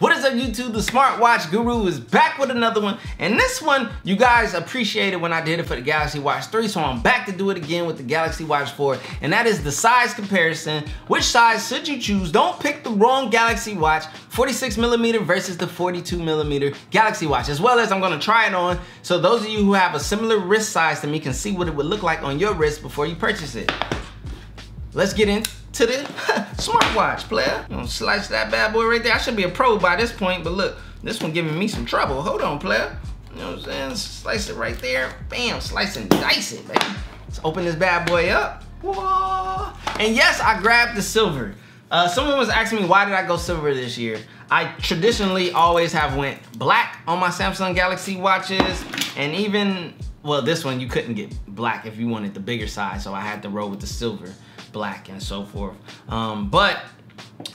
what is up YouTube? The Smartwatch Guru is back with another one. And this one, you guys appreciated when I did it for the Galaxy Watch 3, so I'm back to do it again with the Galaxy Watch 4. And that is the size comparison. Which size should you choose? Don't pick the wrong Galaxy Watch, 46 millimeter versus the 42 millimeter Galaxy Watch. As well as I'm gonna try it on, so those of you who have a similar wrist size to me can see what it would look like on your wrist before you purchase it. Let's get in to the smartwatch, player. You gonna slice that bad boy right there. I should be a pro by this point, but look, this one giving me some trouble. Hold on, player. You know what I'm saying? Slice it right there. Bam, slice and dice it, baby. Let's open this bad boy up. Whoa. And yes, I grabbed the silver. Uh, someone was asking me why did I go silver this year? I traditionally always have went black on my Samsung Galaxy watches and even, well, this one you couldn't get black if you wanted the bigger size, so I had to roll with the silver black and so forth. Um, but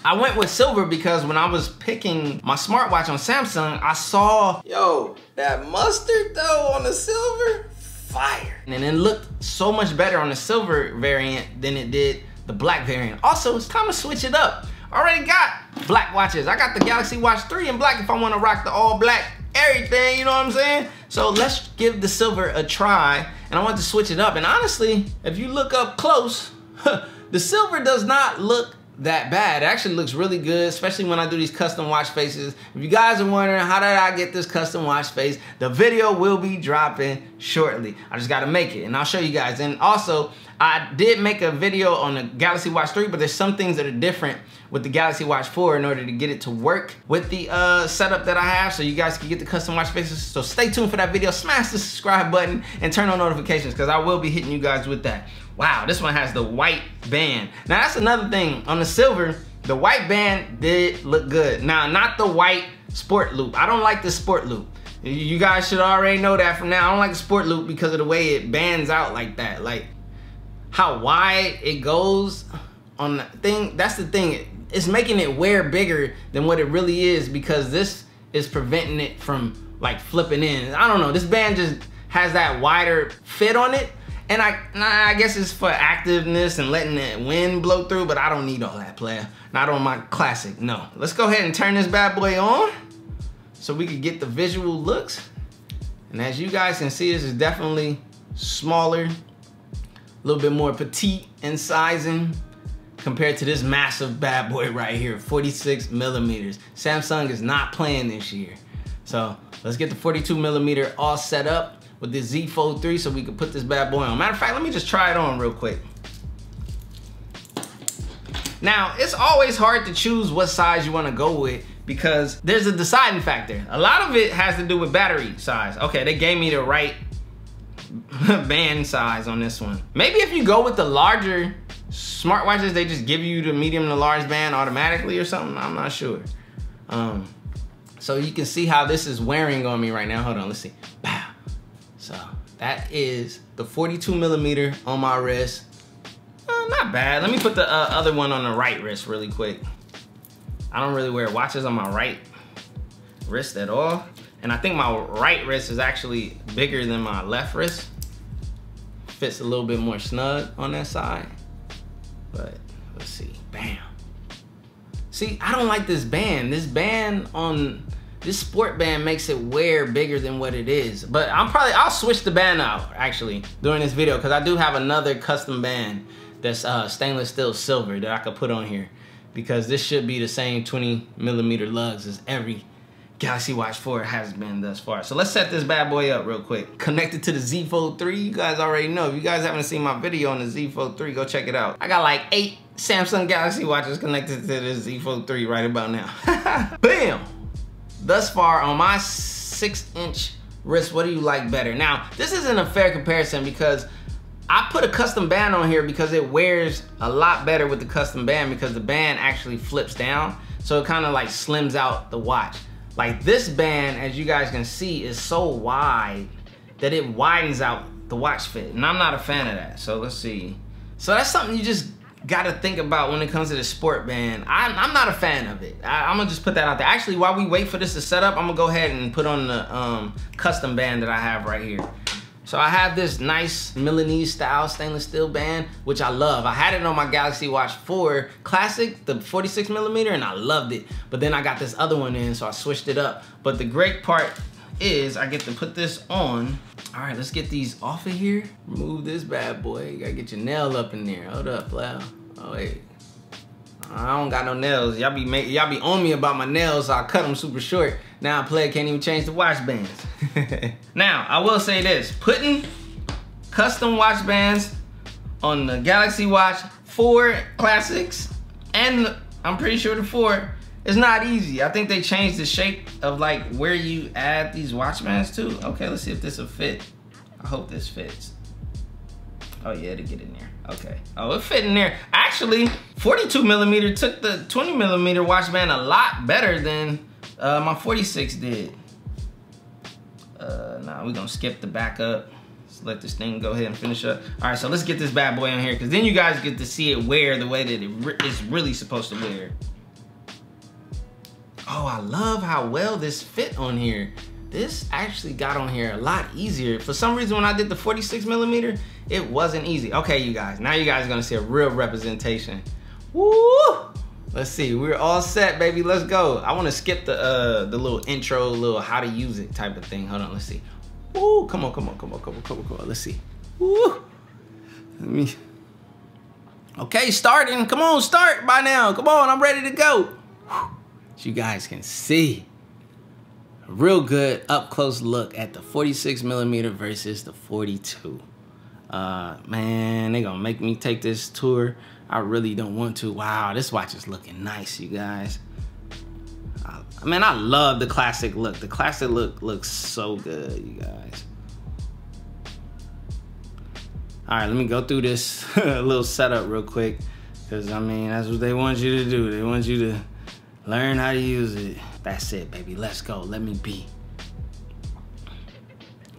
I went with silver because when I was picking my smartwatch on Samsung, I saw, yo, that mustard though on the silver, fire. And it looked so much better on the silver variant than it did the black variant. Also, it's time to switch it up. Already got black watches. I got the Galaxy Watch 3 in black if I wanna rock the all black everything, you know what I'm saying? So let's give the silver a try. And I want to switch it up. And honestly, if you look up close, the silver does not look that bad. It actually looks really good, especially when I do these custom watch faces. If you guys are wondering how did I get this custom watch face, the video will be dropping shortly. I just gotta make it and I'll show you guys. And also, I did make a video on the Galaxy Watch 3, but there's some things that are different with the Galaxy Watch 4 in order to get it to work with the uh, setup that I have so you guys can get the custom watch faces. So stay tuned for that video. Smash the subscribe button and turn on notifications because I will be hitting you guys with that. Wow, this one has the white band. Now that's another thing. On the silver, the white band did look good. Now, not the white sport loop. I don't like the sport loop. You guys should already know that from now. I don't like the sport loop because of the way it bands out like that. Like how wide it goes on the thing. That's the thing. It's making it wear bigger than what it really is because this is preventing it from like flipping in. I don't know. This band just has that wider fit on it and I, I guess it's for activeness and letting that wind blow through, but I don't need all that, player. Not on my classic, no. Let's go ahead and turn this bad boy on so we can get the visual looks. And as you guys can see, this is definitely smaller, a little bit more petite in sizing compared to this massive bad boy right here, 46 millimeters. Samsung is not playing this year. So let's get the 42 millimeter all set up with this Z Fold 3 so we can put this bad boy on. Matter of fact, let me just try it on real quick. Now, it's always hard to choose what size you wanna go with because there's a deciding factor. A lot of it has to do with battery size. Okay, they gave me the right band size on this one. Maybe if you go with the larger smartwatches, they just give you the medium to large band automatically or something. I'm not sure. Um, so you can see how this is wearing on me right now. Hold on, let's see. So that is the 42 millimeter on my wrist. Uh, not bad. Let me put the uh, other one on the right wrist really quick. I don't really wear watches on my right wrist at all. And I think my right wrist is actually bigger than my left wrist. Fits a little bit more snug on that side. But let's see, bam. See, I don't like this band. This band on this sport band makes it wear bigger than what it is. But I'm probably, I'll switch the band out actually during this video because I do have another custom band that's uh, stainless steel silver that I could put on here because this should be the same 20 millimeter lugs as every Galaxy Watch 4 has been thus far. So let's set this bad boy up real quick. Connected to the Z Fold 3, you guys already know. If you guys haven't seen my video on the Z Fold 3, go check it out. I got like eight Samsung Galaxy watches connected to the Z Fold 3 right about now. Bam! Thus far on my six inch wrist, what do you like better? Now, this isn't a fair comparison because I put a custom band on here because it wears a lot better with the custom band because the band actually flips down. So it kind of like slims out the watch. Like this band, as you guys can see, is so wide that it widens out the watch fit. And I'm not a fan of that. So let's see. So that's something you just got to think about when it comes to the sport band. I'm, I'm not a fan of it. I, am gonna just put that out there. Actually, while we wait for this to set up, I'm gonna go ahead and put on the um, custom band that I have right here. So I have this nice Milanese style stainless steel band, which I love. I had it on my Galaxy Watch 4 Classic, the 46 millimeter, and I loved it. But then I got this other one in, so I switched it up. But the great part is I get to put this on. All right, let's get these off of here. Remove this bad boy. You gotta get your nail up in there. Hold up, pal. Oh, wait. I don't got no nails. Y'all be y'all be on me about my nails, so I cut them super short. Now I play can't even change the watch bands. now, I will say this. Putting custom watch bands on the Galaxy Watch 4 Classics and I'm pretty sure the 4 is not easy. I think they changed the shape of like where you add these watch bands to. Okay, let's see if this will fit. I hope this fits. Oh yeah, to get in there. Okay. Oh, it fit in there. Actually, 42 millimeter took the 20 millimeter watch band a lot better than uh, my 46 did. Uh, nah, we're gonna skip the backup. Let's let this thing go ahead and finish up. All right, so let's get this bad boy on here because then you guys get to see it wear the way that it re it's really supposed to wear. Oh, I love how well this fit on here. This actually got on here a lot easier. For some reason, when I did the 46 millimeter, it wasn't easy. Okay, you guys, now you guys are gonna see a real representation. Woo! Let's see, we're all set, baby. Let's go. I wanna skip the uh, the little intro, little how to use it type of thing. Hold on, let's see. Woo, come on, come on, come on, come on, come on, come on. Let's see. Woo! Let me. Okay, starting. Come on, start by now. Come on, I'm ready to go. As you guys can see, real good up close look at the 46 millimeter versus the 42. Uh, man, they gonna make me take this tour. I really don't want to. Wow, this watch is looking nice, you guys. I mean, I love the classic look. The classic look looks so good, you guys. All right, let me go through this little setup real quick. Because, I mean, that's what they want you to do. They want you to learn how to use it. That's it, baby. Let's go. Let me be.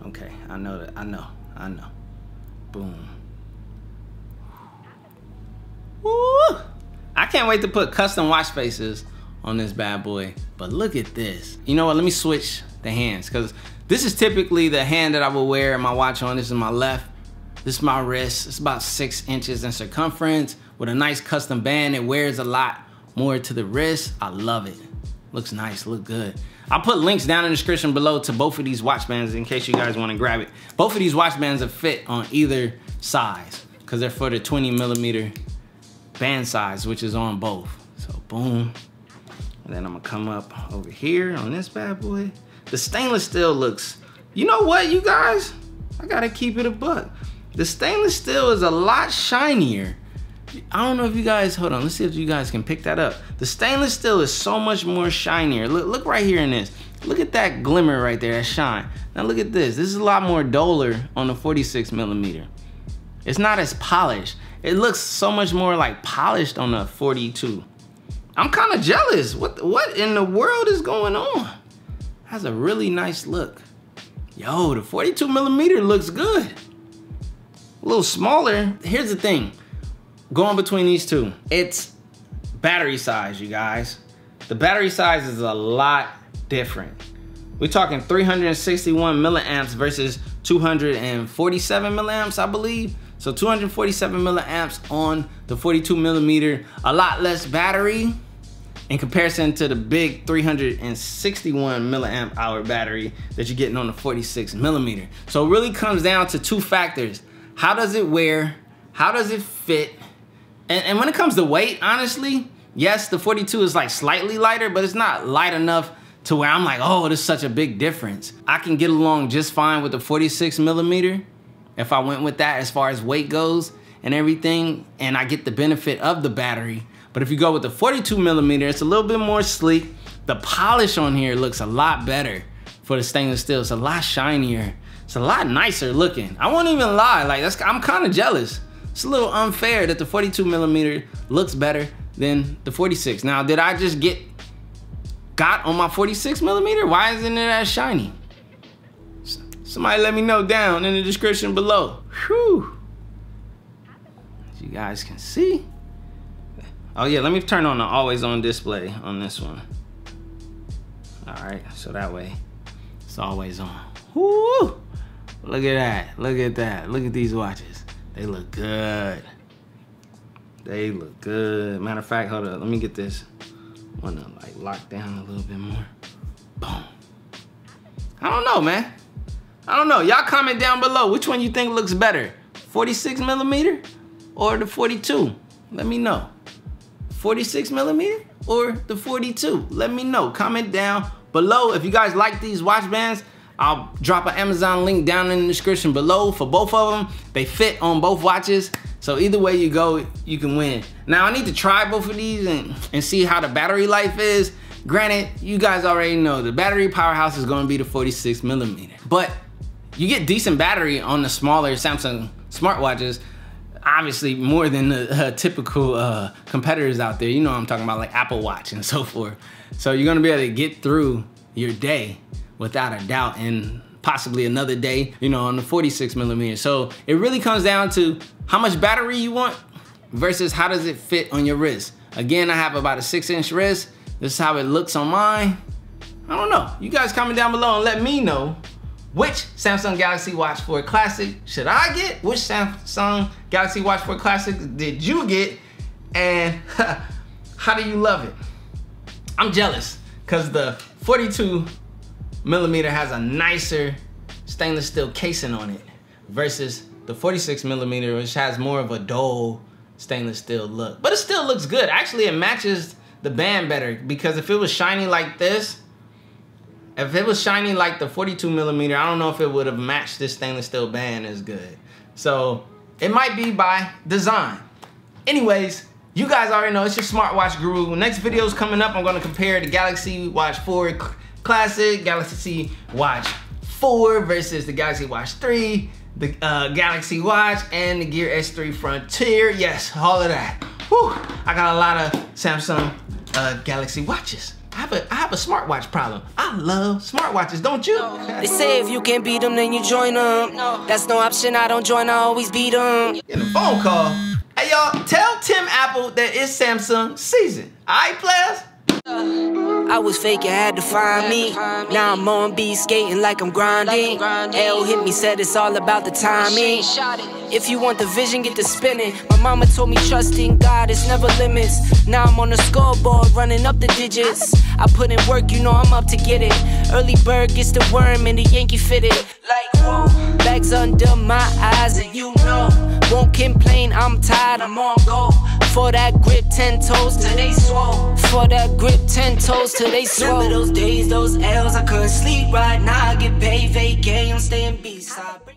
Okay, I know that. I know. I know. Boom. Woo! I can't wait to put custom watch faces on this bad boy. But look at this. You know what? Let me switch the hands because this is typically the hand that I will wear my watch on. This is my left. This is my wrist. It's about six inches in circumference with a nice custom band. It wears a lot more to the wrist. I love it. Looks nice, look good. I'll put links down in the description below to both of these watch bands in case you guys wanna grab it. Both of these watch bands are fit on either size because they're for the 20 millimeter band size, which is on both. So boom. And then I'm gonna come up over here on this bad boy. The stainless steel looks, you know what, you guys? I gotta keep it a buck. The stainless steel is a lot shinier. I don't know if you guys, hold on, let's see if you guys can pick that up. The stainless steel is so much more shinier. Look, look right here in this. Look at that glimmer right there, that shine. Now look at this. This is a lot more duller on the 46 millimeter. It's not as polished. It looks so much more like polished on the 42. I'm kind of jealous. What, what in the world is going on? Has a really nice look. Yo, the 42 millimeter looks good. A little smaller. Here's the thing. Going between these two, it's battery size, you guys. The battery size is a lot different. We're talking 361 milliamps versus 247 milliamps, I believe. So 247 milliamps on the 42 millimeter, a lot less battery in comparison to the big 361 milliamp hour battery that you're getting on the 46 millimeter. So it really comes down to two factors. How does it wear? How does it fit? And, and when it comes to weight, honestly, yes, the 42 is like slightly lighter, but it's not light enough to where I'm like, oh, there's such a big difference. I can get along just fine with the 46 millimeter if I went with that as far as weight goes and everything, and I get the benefit of the battery. But if you go with the 42 millimeter, it's a little bit more sleek. The polish on here looks a lot better for the stainless steel. It's a lot shinier. It's a lot nicer looking. I won't even lie, like that's I'm kind of jealous. It's a little unfair that the 42 millimeter looks better than the 46. Now, did I just get got on my 46 millimeter? Why isn't it as shiny? Somebody let me know down in the description below. Whew. As you guys can see. Oh yeah, let me turn on the always on display on this one. All right, so that way it's always on. Woo! Look at that. Look at that. Look at these watches. They look good. They look good. Matter of fact, hold up. Let me get this one to like lock down a little bit more. Boom. I don't know, man. I don't know. Y'all comment down below which one you think looks better. 46 millimeter or the 42? Let me know. 46 millimeter or the 42? Let me know. Comment down below. If you guys like these watch bands, I'll drop an Amazon link down in the description below for both of them. They fit on both watches. So either way you go, you can win. Now I need to try both of these and, and see how the battery life is. Granted, you guys already know the battery powerhouse is gonna be the 46 millimeter. But you get decent battery on the smaller Samsung smartwatches obviously more than the uh, typical uh, competitors out there. You know I'm talking about like Apple Watch and so forth. So you're gonna be able to get through your day without a doubt and possibly another day, you know, on the 46 millimeter. So it really comes down to how much battery you want versus how does it fit on your wrist. Again, I have about a six inch wrist. This is how it looks on mine. I don't know. You guys comment down below and let me know which Samsung Galaxy Watch 4 Classic should I get? Which Samsung Galaxy Watch 4 Classic did you get? And how do you love it? I'm jealous because the 42 millimeter has a nicer stainless steel casing on it versus the 46 millimeter, which has more of a dull stainless steel look. But it still looks good. Actually, it matches the band better because if it was shiny like this, if it was shiny like the 42 millimeter, I don't know if it would have matched this stainless steel band as good. So it might be by design. Anyways, you guys already know it's your smartwatch guru. Next video is coming up. I'm gonna compare the Galaxy Watch 4 Classic, Galaxy Watch 4 versus the Galaxy Watch 3, the uh, Galaxy Watch, and the Gear S3 Frontier. Yes, all of that. Whew, I got a lot of Samsung uh, Galaxy watches. I have a I have a smartwatch problem. I love smartwatches, don't you? They say if you can't beat them, then you join them. That's no option. I don't join. I always beat them. In a phone call. Hey y'all, tell Tim Apple that it's Samsung season. Alright, players. I was faking, had to find me. Now I'm on B skating like I'm grinding. L hit me, said it's all about the timing. If you want the vision, get the spinning. My mama told me trust in God, it's never limits. Now I'm on the scoreboard, running up the digits. I put in work, you know I'm up to get it. Early bird gets the worm and the Yankee fitted. Like whoa, bags under my eyes, and you know won't complain. I'm tired, I'm on go. For that grip, ten toes till they swole. For that grip, ten toes till they swole. Remember those days, those L's, I couldn't sleep right now. I get paid, vacay, I'm staying B-side.